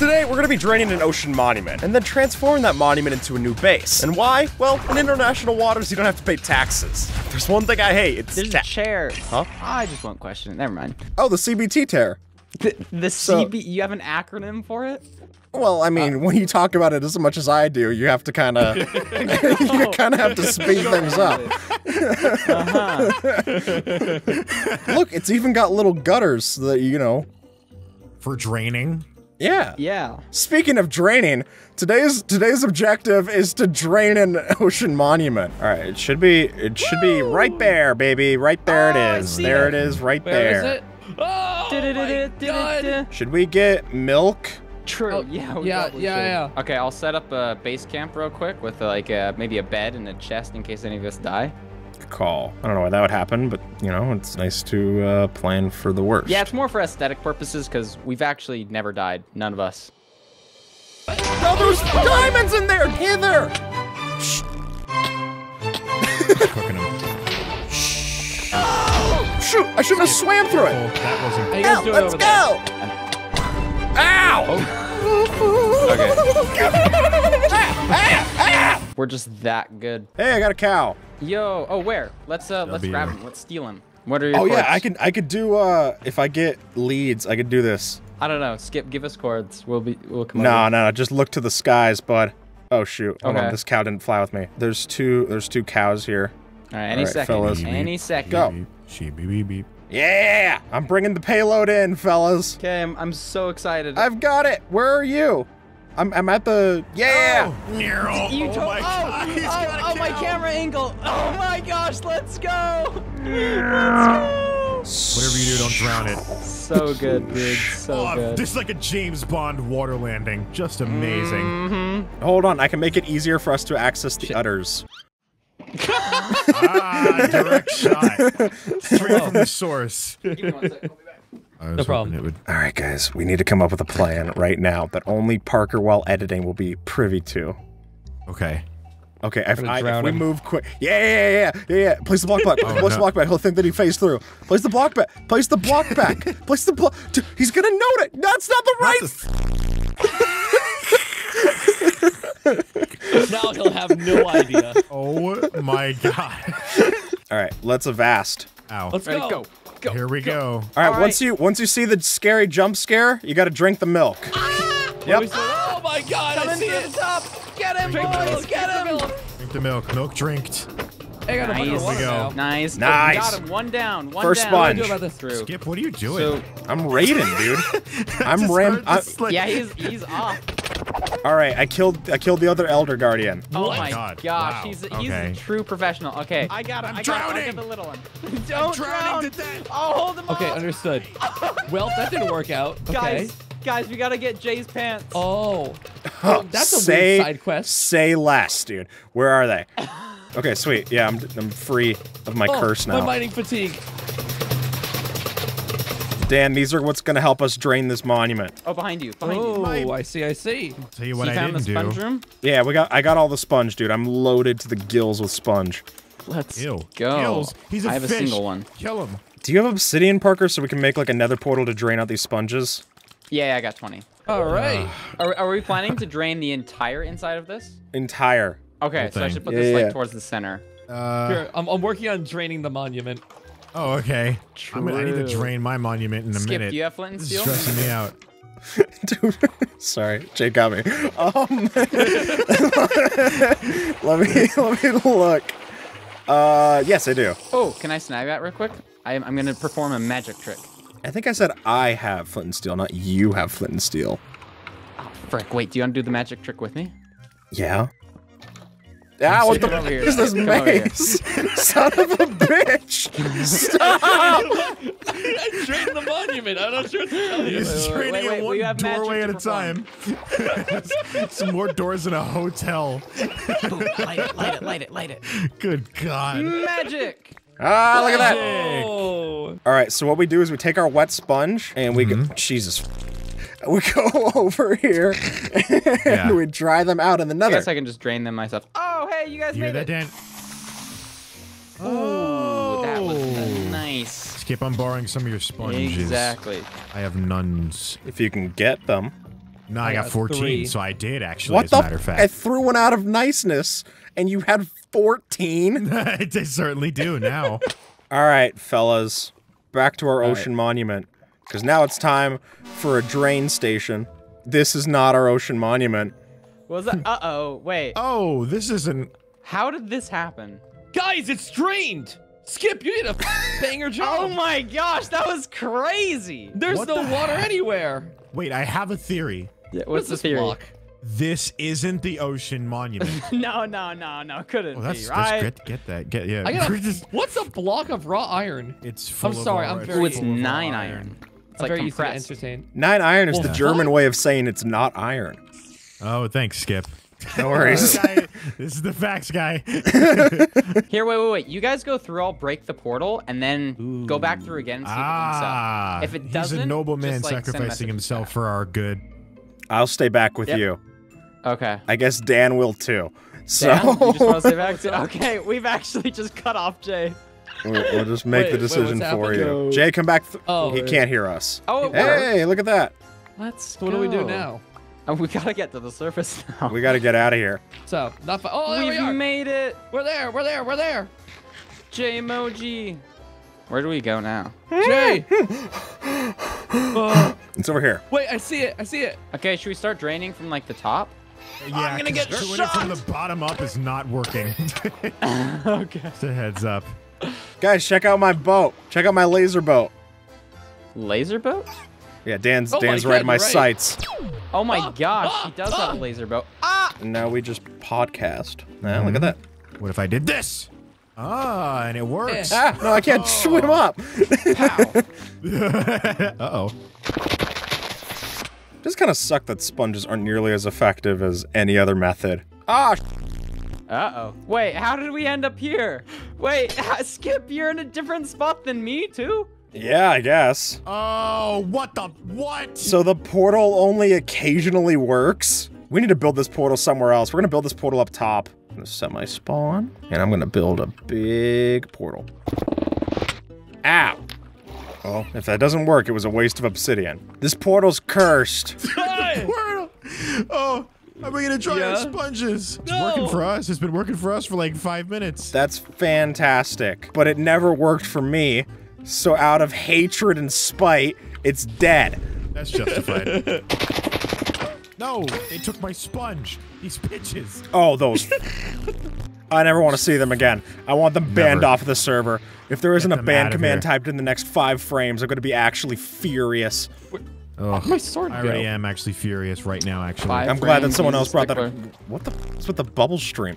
Today, we're gonna be draining an ocean monument, and then transforming that monument into a new base. And why? Well, in international waters, you don't have to pay taxes. There's one thing I hate, it's There's a chair. Huh? I just won't question it. Never mind. Oh, the CBT tear. The, the So- CB, you have an acronym for it? Well, I mean, when you talk about it as much as I do, you have to kind of, you kind of have to speed things up. uh -huh. Look, it's even got little gutters that you know. For draining? Yeah. Yeah. Speaking of draining, today's today's objective is to drain an ocean monument. All right, it should be it should be right there, baby. Right there Oh, it is. There it. it is, right Where there. is it? Oh my god! Should we get milk? True. Oh, yeah. we yeah, yeah, yeah. Okay, I'll set up a base camp real quick with like uh, maybe a bed and a chest in case any of us die. Good call. I don't know why that would happen, but you know, it's nice to uh, plan for the worst. Yeah, it's more for aesthetic purposes because we've actually never died. None of us. No, there's diamonds in there. Hither. Shh. Cooking them. Shoot! I should have swam through Oh, it. that wasn't. How you guys Go, doing let's over there? go. Ow! We're just that good. Hey, I got a cow. Yo. Oh, where? Let's uh, let's W. grab him. Let's steal him. What are your Oh yeah. I could I could do uh if I get leads, I could do this. I don't know. Skip. Give us cords. We'll be. We'll come. No, over. no, no, just look to the skies, bud. Oh shoot. Hold on, Okay. this cow didn't fly with me. There's two there's two cows here. All right. Any All right, second. fellas. Any second. Go. Beep, Sheep, beep, beep, beep. Yeah! I'm bringing the payload in, fellas. Okay. I'm, I'm so excited. I've got it. Where are you? I'm I'm at the Yeah! Oh, Nero. You oh told- my oh, god. he's oh, a oh, my camera angle. Oh my gosh, let's go. Let's go. Whatever you do, don't drown it. So good, dude. So oh, good. this is like a James Bond water landing. Just amazing. Mm-hmm. Hold on, I can make it easier for us to access the udders. ah, direct shot. Straight from the source. No problem. It would... All right, guys, we need to come up with a plan right now that only Parker while editing will be privy to. Okay. Okay, if, gonna I, if we move quick, yeah, yeah, yeah, yeah, yeah, yeah. Place the block back. Oh, Place no. the block back. He'll think that he phased through. Place the block back. Place the block back. Place the block. He's gonna note it. That's not the right. now he'll have no idea. Oh my god. All right, let's avast. Ow. Let's Ready, go. go. Go. Here we go. All right, All once you once you see the scary jump scare, you got to drink the milk. Ah! Yep. Yep. Oh my god, I Coming see through it. the top. Get him, Drink the boys. milk, Get drink the him. milk. Drink the milk. Milk drinked. I got a Nice. of water Here we go. now. Nice. Nice. Got him. One down. One First down. sponge. What do I do about this? Through. Skip, what are you doing? So I'm raiding, dude. I'm Just ram. I, this, like- yeah, he's he's off. all right, I killed I killed the other elder guardian. Oh my my God. gosh, Wow. he's he's Okay. a true professional. Okay, I got him. I'm I got him. I drowning. got the little one. Don't drown. drowning to death. I'll hold him Okay, off. understood. Well, that didn't work out. Okay. Guys, guys, we gotta get Jay's pants. Oh. Well, that's a say, weird side quest. Say less, dude. Where are they? Okay, sweet. Yeah, I'm I'm free of my Oh, curse My now. mining fatigue. Dan, these are what's gonna help us drain this monument. Oh, behind you. Behind you. Oh, My- I see, I see. Tell you So what you I found the didn't sponge do. room? Yeah, we got I got all the sponge, dude. I'm loaded to the gills with sponge. Let's Ew. go. Kills. He's a I have fish. a single one. Kill him. Do you have obsidian, Parker, so we can make like another portal to drain out these sponges? Yeah, yeah, I got 20. All right. Are, are we planning to drain the entire inside of this? Entire. Okay, so I should put Yeah, this yeah. like towards the center. Uh, Here, I'm, I'm working on draining the monument. Oh, okay. I'm gonna, I need to drain my monument in a Skip, minute. do you have flint and This is steel? stressing me out. Dude, sorry, Jay got me. Um, let me let me look. Uh, yes, I do. Oh, can I snag that real quick? I, I'm gonna perform a magic trick. I think I said I have flint and steel, not you have flint and steel. Oh, frick. Wait, do you want to do the magic trick with me? Yeah. Ah, what the Come over here. is this Come over here. maze? Son of a bitch! Stop! I drained the monument. I'm not sure what to tell you. He's wait, draining wait, it wait, one have doorway at a time. Some more doors in a hotel. light it, light it, light it, light it. Good God. Magic! Ah, look at that! Oh. All right, so what we do is we take our wet sponge and we Mm-hmm. go. Jesus. We go over here and Yeah. we dry them out in the I guess I can just drain them myself. Oh, hey, you guys You hear made that, it. Oh, Ooh, that was Oh. nice. Skip, I'm borrowing some of your sponges. Exactly. I have nuns. if you can get them. No, I I got got 14, three. so I did actually, What as a matter of fact. I threw one out of niceness, and you had 14. I certainly do now. All right, fellas, back to our ocean monument, because now it's time for a drain station. This is not our ocean monument. Was that? Uh oh. Wait. oh, this isn't. How did this happen? Guys, it's drained. Skip, you did a banger job. Oh my gosh, that was crazy. There's What no the water heck? anywhere. Wait, I have a theory. Yeah, What's what's the this theory? block? This isn't the ocean monument. No, no, no, no. Couldn't Oh, that's, be, right? good. Get that. Get yeah. I got We're a, What's a block of raw iron? it's full I'm of sorry, I'm it's very- Oh, it's full of our nine iron. It's like very used to entertain. Nein iron is Well, the fuck. German way of saying it's not iron. Oh, thanks, Skip. No worries. This is the facts guy. Here, wait, wait, wait. You guys go through. I'll break the portal and then go back through again and see ah, if it links up. If it he's doesn't, a noble man like, sacrificing himself back. for our good. I'll stay back with Yep. you. Okay. I guess Dan will too. So Dan, you just want to stay back to? Okay, we've actually just cut off Jay. We'll, we'll just make Wait, the wait, what's decision for you. happening? Jay, come back. Th- Oh, he can't hear us. Oh, it worked. Hey, look at that. Let's. So what do we do now? Oh, we gotta get to the surface now. We got to get out of here. So, not fi- Oh, there we We've are. made it. We're there. We're there. We're there. JayMoji. Where do we go now? Jay. Uh, It's over here. wait, I see it. I see it. Okay, should we start draining from like the top? Yeah, I'm gonna get 'cause doing it from the bottom up is not working. okay. Just a heads up. Guys, check out my boat. Check out my laser boat. Laser boat? Yeah, Dan's Oh my Dan's God, right in my right. sights. Oh my Ah, gosh, ah, he does ah. have a laser boat. Ah! And now we just podcast. Nah, look at that. What if I did this? Ah, and it works. Ah, no, I can't swim up. Uh-oh. Just kind of suck that sponges aren't nearly as effective as any other method. Ah, sh- Uh-oh. Wait, how did we end up here? Wait, uh, Skip, you're in a different spot than me, too? yeah, I guess. Oh, what the what? So the portal only occasionally works? We need to build this portal somewhere else. We're gonna build this portal up top. I'm gonna set my spawn, and I'm gonna build a big portal. Ow! Well, if that doesn't work, it was a waste of obsidian. This portal's cursed. Hey! Squirtle! Oh, I'm gonna try Yeah? our sponges. It's No. working for us. It's been working for us for like five minutes. That's fantastic. But it never worked for me. So out of hatred and spite, it's dead. That's justified. no, they took my sponge. These bitches. Oh, those. I never want to see them again. I want them banned Never. off the server. If there isn't a them ban command here. typed in the next five frames, I'm going to be actually furious. Oh, My sword I go. already am actually furious right now. Actually, Five. I'm glad that someone else brought that. stickler. What the? What's with the bubble stream?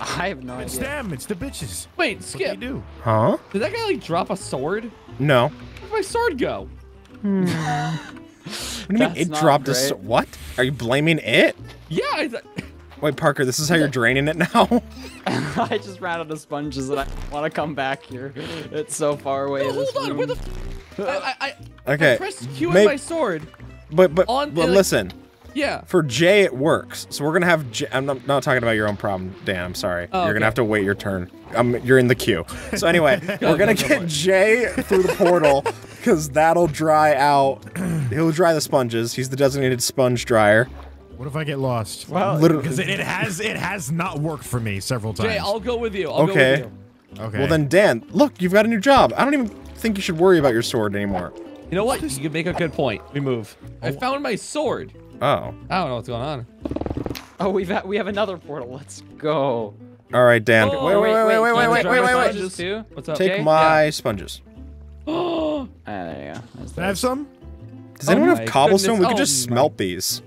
I have no it's idea. them. It's the bitches. Wait, skip. What they Skip. do? Huh? Did that guy like drop a sword? No. Where'd my sword go? Hmm. What do you mean it not dropped a? great. s- What? Are you blaming it? Yeah, I th- Wait, Parker, this is how you're draining it now? I just ran out of sponges and I want to come back here. It's so far away. No, this hold on. Where the? F- I, I, I, Okay. I pressed Q may- on my sword. But but On- but like- listen, Yeah. for Jay it works. So we're gonna have. Jay, I'm not, not talking about your own problem, Dan. I'm sorry. Oh, you're okay. gonna have to wait your turn. Um, you're in the queue. So anyway, we're gonna go get. Jay through the portal because that'll dry out. He'll dry the sponges. He's the designated sponge dryer. What if I get lost? Well, Literally. Because it, it has it has not worked for me several times. Jay, I'll go with you. I'll Okay. go with you. okay. Well then, Dan, look, you've got a new job. I don't even think you should worry about your sword anymore. You know what? You can make a good point. We move. I found my sword. Oh. I don't know what's going on. Oh, we've ha- we have another portal. Let's go. All right, Dan. Oh, wait, wait, wait, wait, wait, wait, wait, wait, wait, wait. sponges too? What's up? Take Okay, my sponges. Oh, Ah, there you go. There's Can I have some? Does Oh anyone have cobblestone? goodness. We could Oh just my- smelt these.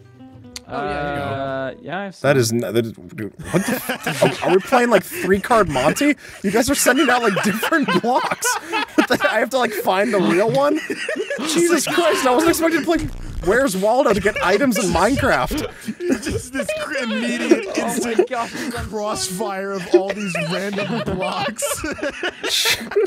Oh, yeah, here you go. Uh, yeah, I have That some. is, n- that is dude, what the, f- are, are we playing like three card Monty? You guys are sending out like different blocks. The- I have to like find the real one. Jesus Christ! I wasn't expecting to play Where's Waldo to get items in Minecraft. Just this immediate Oh my instant gosh, crossfire of all these random blocks.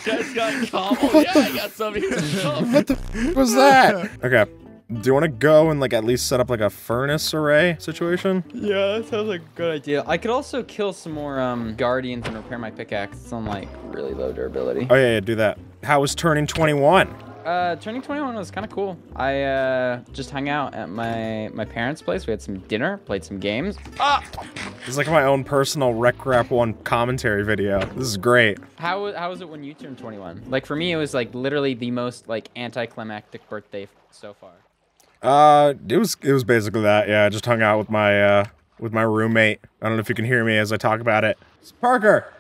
guys got cobble. yeah, I got some. What the f- was that? Okay. Do you want to go and like at least set up like a furnace array situation? Yeah, that sounds like a good idea. I could also kill some more um guardians and repair my pickaxe. It's on like really low durability. Oh yeah, yeah, do that. How was turning 21? Uh, turning 21 was kind of cool. I uh, just hung out at my my parents' place. We had some dinner, played some games. This is like my own personal Rekrap 1 commentary video. This is great. How how was it when you turned 21? Like for me, it was like literally the most like anticlimactic birthday so far. Uh, it was it was basically that. Yeah, I just hung out with my uh with my roommate. I don't know if you can hear me as I talk about it. It's Parker,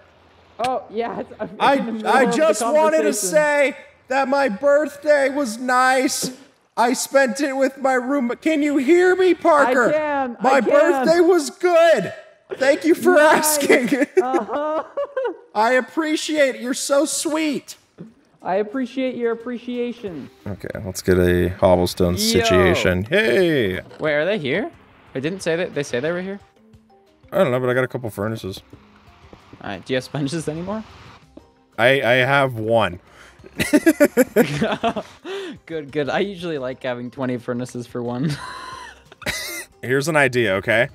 Oh yeah, I in the middle I just wanted to say that my birthday was nice. I spent it with my roommate. Can you hear me, Parker? I can, I My can. birthday was good. Thank you for Nice. asking. Uh-huh. I appreciate it. You're so sweet. I appreciate your appreciation. Okay, let's get a cobblestone Yo. situation. Hey, Wait, are they here? I didn't say that. They say they were here. I don't know, but I got a couple furnaces. All right. Do you have sponges anymore? I I have one. Good, good. I usually like having 20 furnaces for one. Here's an idea, okay?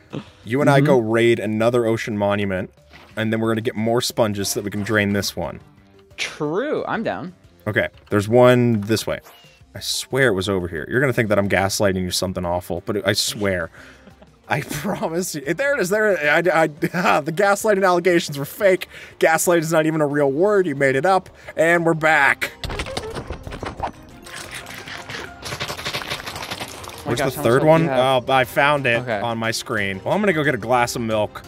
You and I mm-hmm. go raid another ocean monument, and then we're gonna get more sponges so that we can drain this one. True. I'm down. Okay, there's one this way. I swear it was over here. You're gonna think that I'm gaslighting you something awful, but I swear. I promise you. There it is. There. I, I, ah, the gaslighting allegations were fake. Gaslight is not even a real word. You made it up, and we're back. Oh Where's gosh, the third health do one? you have? Oh, I found it Okay. on my screen. Well, I'm gonna go get a glass of milk.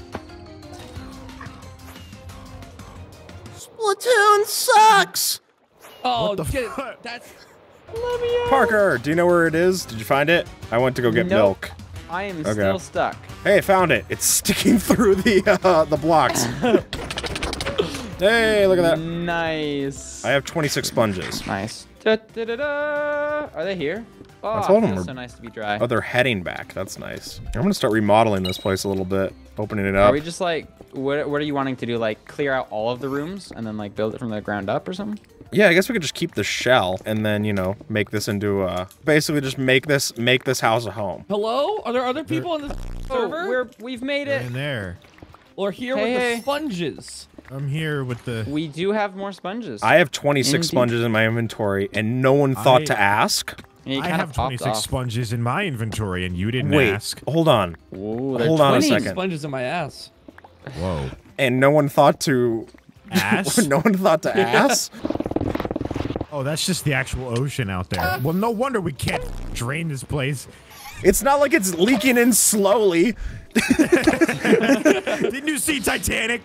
Splatoon sucks. Oh, the get it. fuck? That's Parker, do you know where it is? Did you find it? I went to go get Nope. milk. I am Okay. still stuck. Hey, I found it. It's sticking through the uh, the blocks. hey, look at that. Nice. I have 26 sponges. Nice. Da, da, da, da. Are they here? Oh, told it 'em feels we're- so nice to be dry. Oh, they're heading back. That's nice. I'm gonna start remodeling this place a little bit, opening it up. Are up. we just like, what, what are you wanting to do? Like, clear out all of the rooms and then like build it from the ground up or something? Yeah, I guess we could just keep the shell and then you know make this into a basically just make this make this house a home. hello. Are there other people on the Oh, server? we're we've made it. In there. or here Hey, with hey. the sponges? I'm here with the. We do have more sponges. I have 26 Indeed. sponges in my inventory, and no one thought I- to ask. Yeah, I have 26 off. sponges in my inventory, and you didn't Wait, ask. hold on. Ooh, they're Hold on a 20. second. Sponges in my ass. Whoa. And no one thought to. Ass? no one thought to ask. Oh, that's just the actual ocean out there. Well, no wonder we can't drain this place. It's not like it's leaking in slowly. Didn't you see Titanic?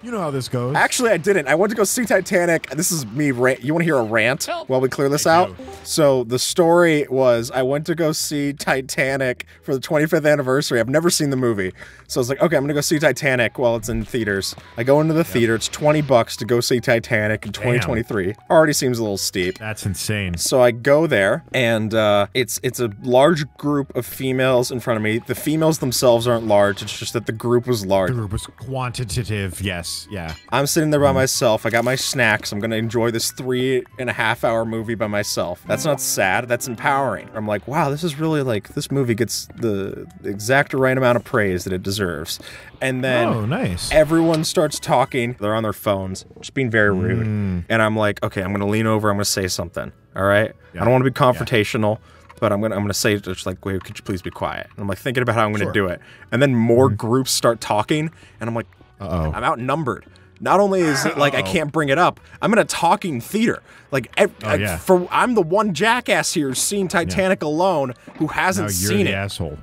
You know how this goes. Actually, I didn't. I went to go see Titanic. This is me. Ra- you want to hear a rant Help. while we clear this I out? do. So the story was I went to go see Titanic for the 25th anniversary. I've never seen the movie, so I was like, okay, I'm gonna go see Titanic while it's in theaters. I go into the theater. It's 20 bucks to go see Titanic in 2023. Already seems a little steep. That's insane. So I go there, and uh, it's it's a large group of females in front of me. The females themselves aren't large. It's just that the group was large. The group was quantitative. Yes. Yeah. I'm sitting there by mm. myself. I got my snacks. I'm gonna enjoy this three and a half hour movie by myself. That's not sad. That's empowering. I'm like, wow, this is really like this movie gets the exact right amount of praise that it deserves. And then oh, nice. everyone starts talking. They're on their phones, just being very rude. Mm. And I'm like, okay, I'm gonna lean over. I'm gonna say something. All right. I don't want to be confrontational. But I'm gonna I'm gonna say just like wait could you please be quiet and I'm like thinking about how I'm gonna Sure. do it and then more mm-hmm. groups start talking and I'm like Uh-oh. I'm outnumbered. Not only is it like I can't bring it up, I'm in a talking theater. Like, Oh, I- yeah. for I'm the one jackass here who's seen Titanic alone who hasn't you're seen the it. asshole.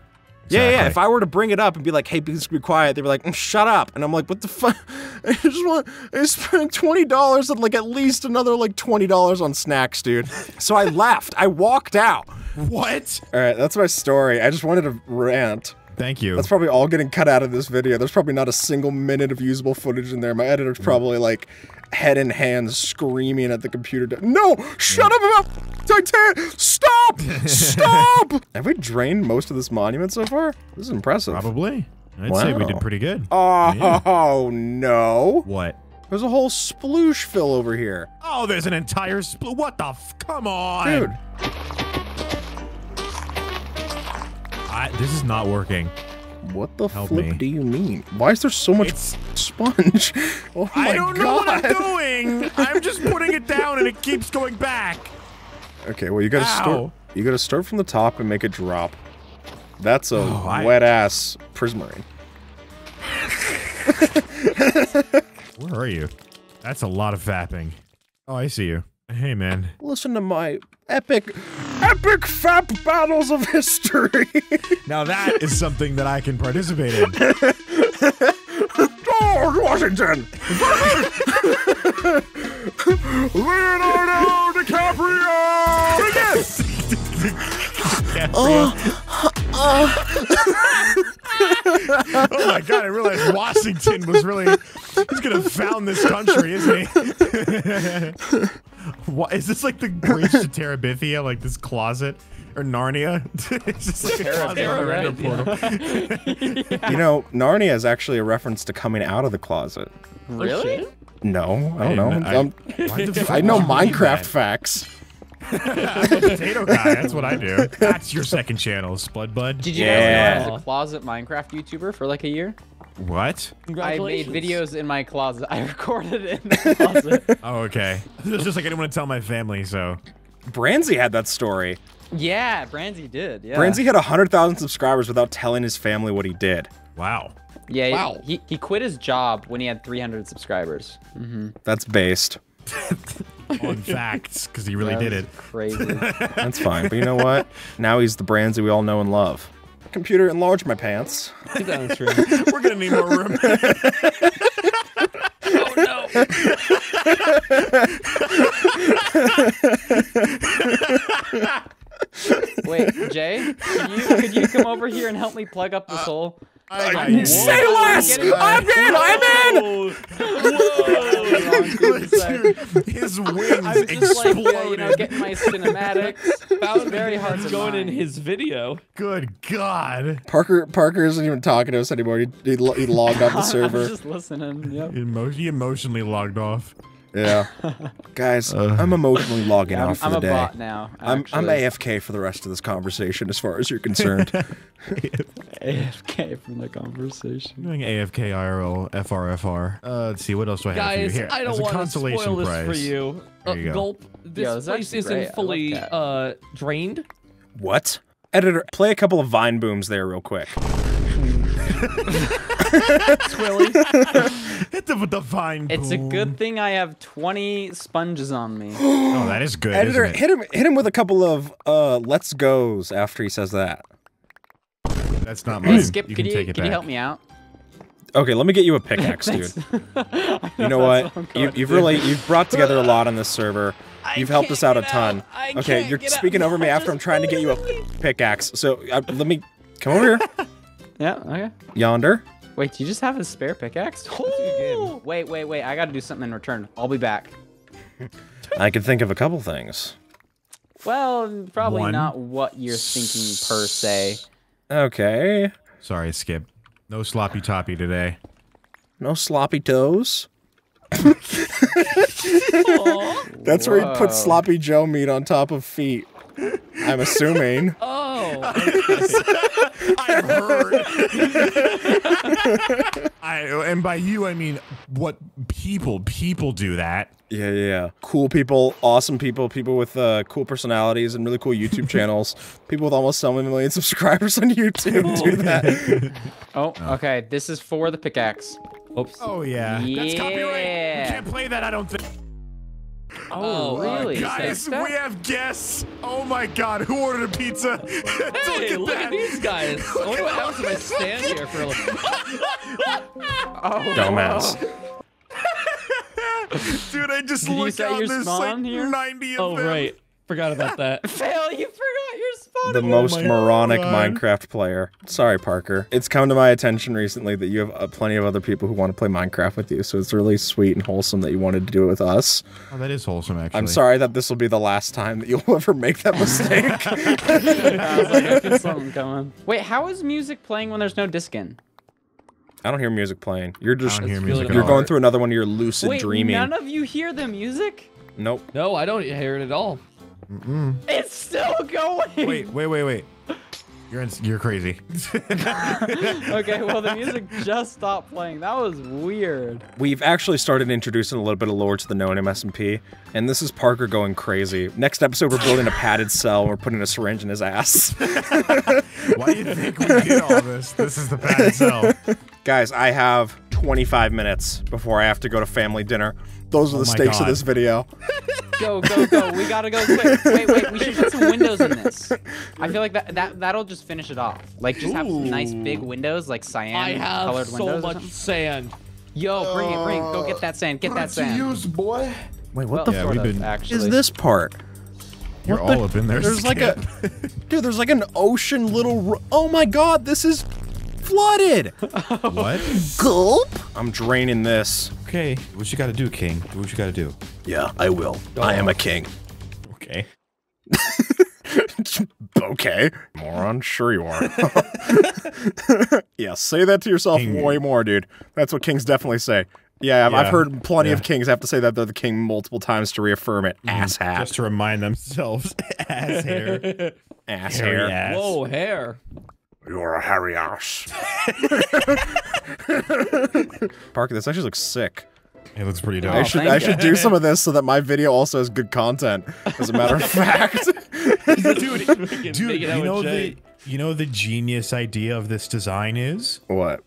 Yeah, yeah. If I were to bring it up and be like, "Hey, please be quiet," they'd be like, "Mm, "Shut up!" And I'm like, "What the fuck? I just want I spent twenty dollars and like at least another like twenty dollars on snacks, dude." So I left. I walked out. What? All right, that's my story. I just wanted to rant. Thank you. That's probably all getting cut out of this video. There's probably not a single minute of usable footage in there. My editor's mm. probably like head in hands screaming at the computer. No, shut up about Titan! Stop! Stop! Have we drained most of this monument so far? This is impressive. Probably. I'd say we did pretty good. Oh Yeah. no! What? There's a whole sploosh fill over here, Oh, there's an entire spl- What the? F- come on, dude. I, this is not working. What the Help flip me. do you mean? Why is there so much It's- sponge? Oh my I don't know what I'm doing. I'm just putting it down and it keeps going back. Okay, well you gotta start. You gotta start from the top and make it drop. That's a Oh, I- wet ass prismarine. Where are you? That's a lot of fapping. Oh, I see you. Hey, man. Listen to my epic, epic fap battles of history. Now that is something that I can participate in. George Washington. Leonardo DiCaprio. Yes. Oh. Oh. oh my god, I realized Washington was really he's gonna found this country, isn't he? what is this like the bridge to Terabithia, like this closet? Or Narnia? it's just like a closet on a random portal. You know, Narnia is actually a reference to coming out of the closet. Really? No, I don't know. I- Why the fuck I know would you read Minecraft facts. I'm a potato guy. That's what I do. That's your second channel, Spud Bud. Did you Yeah. guys know I was a closet Minecraft YouTuber for like a year? What? I made videos in my closet. I recorded it in the closet. Oh, okay. It's just like I didn't want to tell my family, so. Branzy had that story. yeah, Branzy did. Yeah. Branzy had 100,000 subscribers without telling his family what he did. Wow. Yeah. Wow. He, he quit his job when he had 300 subscribers. Mm -hmm. That's based. On facts, because he really That did it. Crazy. That's fine. But you know what? Now he's the Branzy we all know and love. Computer, enlarge my pants. Get down this room. We're gonna need more room. oh no. Wait, Jay, could you could you come over here and help me plug up this hole? Uh, I I'm. Say Whoa. less! I'm in! I'm in! Wrong thing to say. Dude, his wings I was just like, uh, you know, getting my cinematics. Found very hard to going in his video. Good God. Parker Parker isn't even talking to us anymore. He, he, lo- he logged off the server. I'm server. just listening. Yep. Emo- he emotionally logged off. Yeah. Guys, I'm emotionally logging I'm, off for I'm the a day. bot now. I'm, I'm. AFK for the rest of this conversation as far as you're concerned. AFK from the conversation. Doing AFK IRL FRFR. Uh, let's see, what else do I have for you Guys, here? I As don't a want to consolation spoil this prize. for you. Uh, There you go. Gulp. This Yo, it's place isn't great. Fully uh, drained. what? Editor, play a couple of Vine booms there real quick. Twilly. Hit them with the vine. It's a good thing I have 20 sponges on me. Oh, that is good. Editor, isn't it? hit him hit him with a couple of uh let's goes after he says that. That's not Hey, mine. Skip, you could can you take it could back. you help me out? Okay, let me get you a pickaxe, dude. You know what? You, you've really you've brought together a lot on this server. You've helped us out a ton. Okay, you're speaking over me after I'm trying to get you a pickaxe. So uh, let me come over here. Yeah. Okay. Yonder. Wait, do you just have a spare pickaxe? Ooh. Wait, wait, wait. I got to do something in return. I'll be back. I can think of a couple things. Well, probably One. not what you're thinking per se. Okay. Sorry, Skip. No sloppy toppy today. No sloppy toes. That's where he Whoa. put sloppy Joe meat on top of feet. I'm assuming. Oh, I've heard. I, and by you, I mean what people people do that. Yeah, yeah, yeah. Cool people, awesome people, people with uh, cool personalities and really cool YouTube channels. People with almost 7 million subscribers on YouTube do that. Oh, okay. This is for the pickaxe. oops. Oh yeah, that's copyright. We Yeah. can't play that. I don't think. Oh, Oh, really? Guys, we have guests. Oh my God, who ordered a pizza? Hey, look at these guys. I wonder what happens if I stand here for a little. Oh, Dumbass. Dude, I just Did look set out your there's spawn like here? 90 of Oh, them. right. Forgot about that. Fail, you forgot your spawn. The most my moronic God. Minecraft player. Sorry, Parker. It's come to my attention recently that you have uh, plenty of other people who want to play Minecraft with you, so it's really sweet and wholesome that you wanted to do it with us. Oh, that is wholesome, actually. I'm sorry that this will be the last time that you'll ever make that mistake. I was like, I feel something coming. Wait, how is music playing when there's no disc in? I don't hear music playing. You're I just don't hear music you're all. going through another one of your lucid Wait, dreaming. none of you hear the music? Nope. No, I don't hear it at all. It's still going. Wait, wait, wait, wait. You're in, you're crazy. Okay, well the music just stopped playing. That was weird. We've actually started introducing a little bit of lore to the No Name SMP, and this is Parker going crazy. Next episode, we're building a padded cell, and we're putting a syringe in his ass. Why do you think we did all this? This is the padded cell. Guys, I have 25 minutes before I have to go to family dinner. Those are oh the Oh my stakes of this video. Go, go, go. We gotta go quick. Wait, wait, we should put some windows in this. I feel like that, that that'll just finish it off. Like just have some nice big windows, like cyan I have colored so windows. or much sand. Yo, bring it, bring it. Go get that sand. Get that sand. boy. Wait, Well, what the Yeah, f sort we've of, been- actually. is this part? You're What the- all up in there. There's like a, dude. There's like an ocean little. r- Oh my god, this is flooded. what? Gulp. I'm draining this. Okay, what you gotta do, King? Do what you gotta do. Yeah, I will. I am a king. Okay. okay. Moron, sure you are. yeah, say that to yourself King. way more, dude. That's what kings definitely say. Yeah, I've, I've heard plenty of kings have to say that they're the king multiple times to reaffirm it. Mm-hmm. Ass hat. Just to remind themselves. ass hair. ass Hairy hair. ass. Whoa, hair. You're a hairy ass. Parker, this actually looks sick. It looks pretty dope. I should thank I you. should do some of this so that my video also has good content. As a matter of fact. Dude, Dude, Dude, you know the you know the genius idea of this design is? what?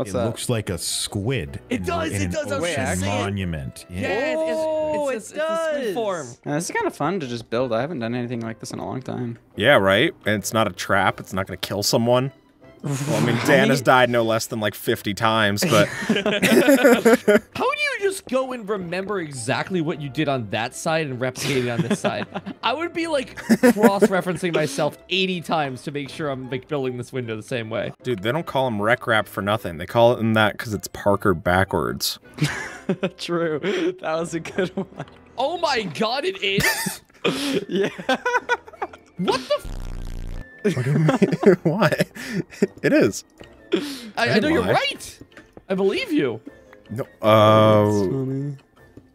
What's it that? looks like a squid. It in- does, in it does, I was ocean just saying. monument. Yeah. Yeah, Oh, it's, it's, it it's, it's, it's does. form. Yeah, this is kind of fun to just build. I haven't done anything like this in a long time. Yeah, right? And it's not a trap. It's not going to kill someone. Well, I mean, Dan has died no less than like 50 times, but How do you just go and remember exactly what you did on that side and replicate it on this side? I would be like cross-referencing myself 80 times to make sure I'm like building this window the same way. dude, they don't call him Rekrap for nothing. They call it in that because it's Parker backwards. True. That was a good one. Oh my god, it is? Yeah. What the f- Why? It is. I, I know you're right. I believe you. No. Uh,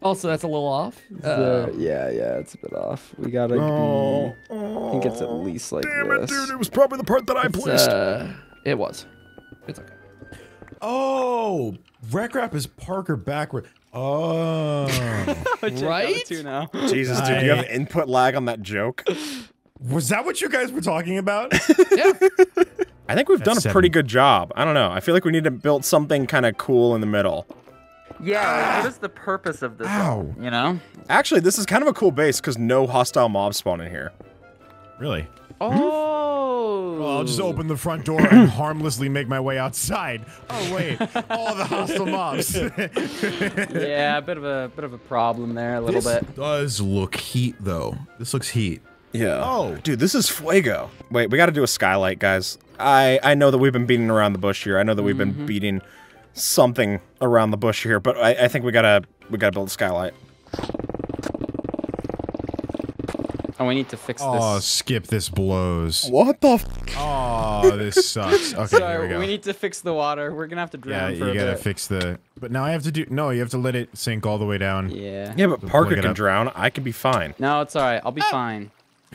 Also, that's a little off. Uh, yeah, yeah, it's a bit off. We gotta oh, be. I think it's at least like damn it, dude. It was probably the part that I it's, placed. uh, it was. It's okay. Oh, Rekrap is Parker backward. Oh. Right? Two now. Jesus, dude, do you have input lag on that joke? Was that what you guys were talking about? Yeah. I think we've done a That's pretty good job. I don't know. I feel like we need to build something kind of cool in the middle. Yeah, what is the purpose of this? Ow. You know? Actually, this is kind of a cool base because no hostile mobs spawn in here. really? Oh. Well, I'll just open the front door and harmlessly make my way outside. Oh wait, all the hostile mobs. Yeah, a bit of a bit of a problem there, a little this bit. does look heat, though. This looks heat. Yeah. Oh. dude, this is fuego. Wait, we got to do a skylight, guys. I I know that we've been beating around the bush here. I know that we've been mm-hmm. beating something around the bush here, but I, I think we gotta we gotta build a skylight. Oh, we need to fix oh, this. Oh, skip this blows. What the? F Oh, this sucks. Okay, here we go. we need to fix the water. We're gonna have to yeah, drown for you a gotta bit. fix the. But now I have to do. No, you have to let it sink all the way down. yeah. yeah, but Parker can up. drown. I can be fine. No, it's all right. I'll be ah! fine.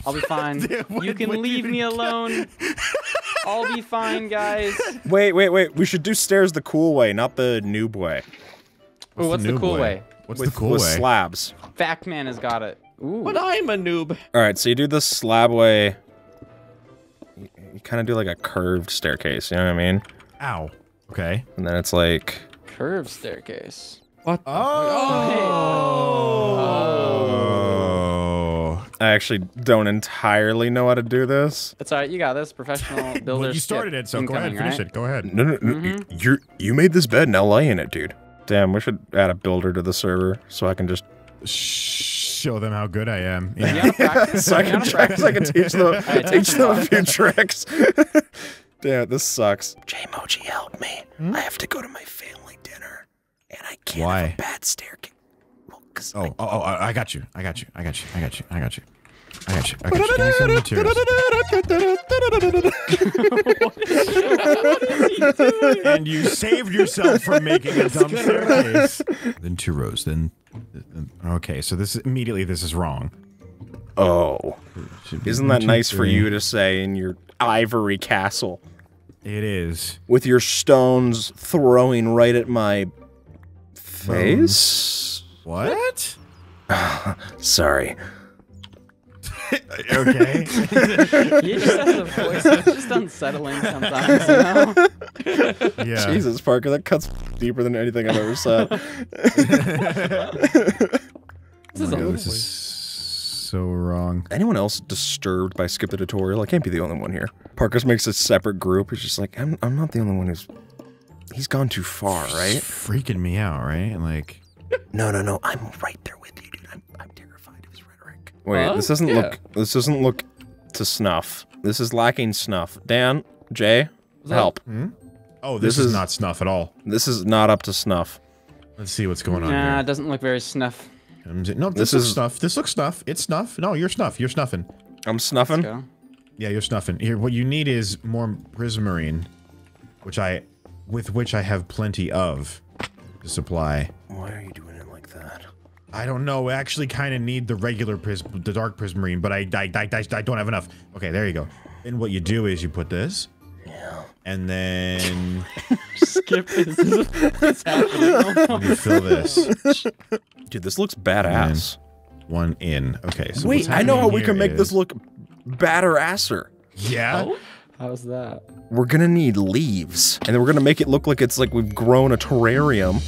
I'll be fine. Dude, you can leave you me alone. I'll be fine, guys. Wait, wait, wait. We should do stairs the cool way, not the noob way. Ooh, what's the new cool way? What's with, the cool with way? slabs. Fact man has got it. Ooh. But I'm a noob. All right, so you do the slab way. You, you kind of do like a curved staircase. You know what I mean? Ow. Okay. And then it's like Curved staircase. What? Oh. oh! I actually don't entirely know how to do this. It's all right. You got this. Professional builder. Well, you started it, so go ahead, incoming, finish right? it. Go ahead. No, no, no. Mm-hmm. You you made this bed. Now lay in it, dude. Damn, we should add a builder to the server so I can just Show them how good I am. You Yeah. wanna practice? so I can, wanna so I can teach them Alright, teach teach them a few tricks. Damn, this sucks. JayMoji, help me. Hmm? I have to go to my family dinner, and I can't Why? have a bad staircase. Well, 'cause oh, oh, oh, oh, I got you. I got you. I got you. I got you. I got you. I got you. I got you. Give me some materials. and you saved yourself from making a dumb staircase. Then two rows. Then, then- okay. So this immediately this is wrong. Oh, isn't that two, nice for you to say in your ivory castle It is. with your stones throwing right at my face. What? Sorry. okay. He just has a voice that's just unsettling sometimes. You know? Yeah. Jesus, Parker, that cuts deeper than anything I've ever said. This is Oh God, this is so wrong. Anyone else disturbed by Skip the Tutorial? I can't be the only one here. Parker's makes a separate group. He's just like, I'm, I'm not the only one who's. He's gone too far, It's right? freaking me out, right? Like, No, no, no. I'm right there with you, dude. I'm, I'm terrified of his rhetoric. Wait, Huh? this doesn't Yeah. look. This doesn't look to snuff. This is lacking snuff. Dan, Jay, What's up? help. Hmm? oh, this, This is, is- not snuff at all. This is not up to snuff. Let's see what's going on Nah, here. it doesn't look very snuff. No, this, This is- snuff. This looks snuff. It's snuff. No, you're snuff. You're snuffing. I'm snuffing. Yeah, you're snuffing. Here, what you need is more prismarine, which I, with which I have plenty of, to supply. Why are you doing it like that? I don't know. I actually kind of need the regular pris, the dark prismarine, but I, I, I, I, I don't have enough. Okay, there you go. And what you do is you put this, Yeah. and then Skip is what's happening. you fill this Dude, this looks badass. one in. Okay, so Wait, what's I know how we can here make this look badder asser. Yeah. Oh? How's that? We're gonna need leaves, and then we're gonna make it look like it's like we've grown a terrarium.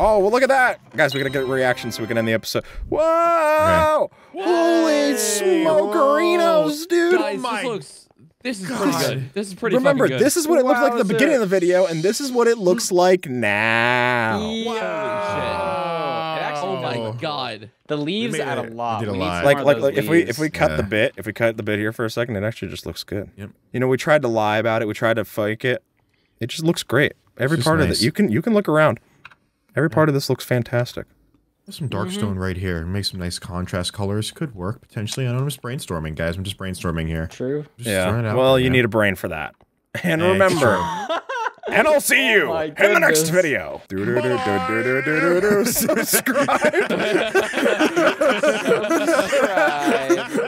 Oh, well, look at that. Guys, we gotta get a reaction so we can end the episode. Whoa! Holy smokerinos, dude! Guys, oh my this looks. This is pretty good. This is pretty Remember, good. this is what it looked like at the Wowzer. beginning of the video, and this is what it looks like now. Holy shit. It Oh my Oh. god. The leaves add a lot. we did a We lot. some Like, like, like if we if we cut the bit, if we cut the bit here for a second, it actually just looks good. Yep. You know, we tried to lie about it, we tried to fake it. It just looks great. Every just part of it, you can you can look around. Every part of this looks fantastic. There's some dark Mm-hmm. stone right here. Make some nice contrast colors. Could work potentially. I know I'm just brainstorming, guys. I'm just brainstorming here. True. Just Yeah. out Well, you man. need a brain for that. And remember, and I'll see you my in the next video. Subscribe. Right.